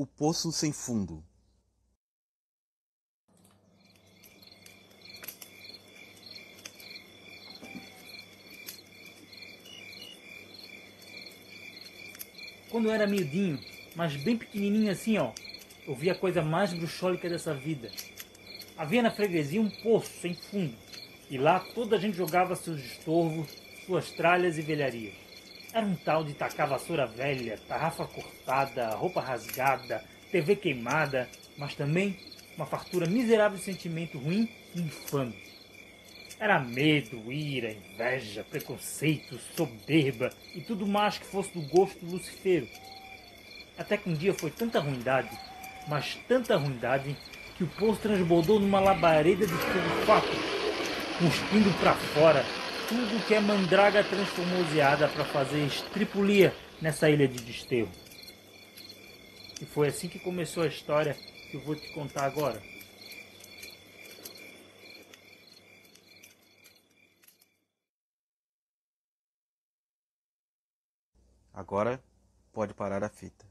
O Poço Sem Fundo Quando eu era miudinho, mas bem pequenininho assim, ó, eu vi a coisa mais bruxólica dessa vida. Havia na freguesia um poço sem fundo, e lá toda a gente jogava seus estorvos, suas tralhas e velharias. Era um tal de tacar vassoura velha, tarrafa cortada, roupa rasgada, TV queimada, mas também uma fartura miserável de sentimento ruim e infame. Era medo, ira, inveja, preconceito, soberba e tudo mais que fosse do gosto do Lucifero. Até que um dia foi tanta ruindade, mas tanta ruindade, que o poço transbordou numa labareda de fogo fato, cuspindo para fora tudo que a mandraga transformou para fazer estripulia nessa ilha de desterro. E foi assim que começou a história que eu vou te contar agora. Agora pode parar a fita.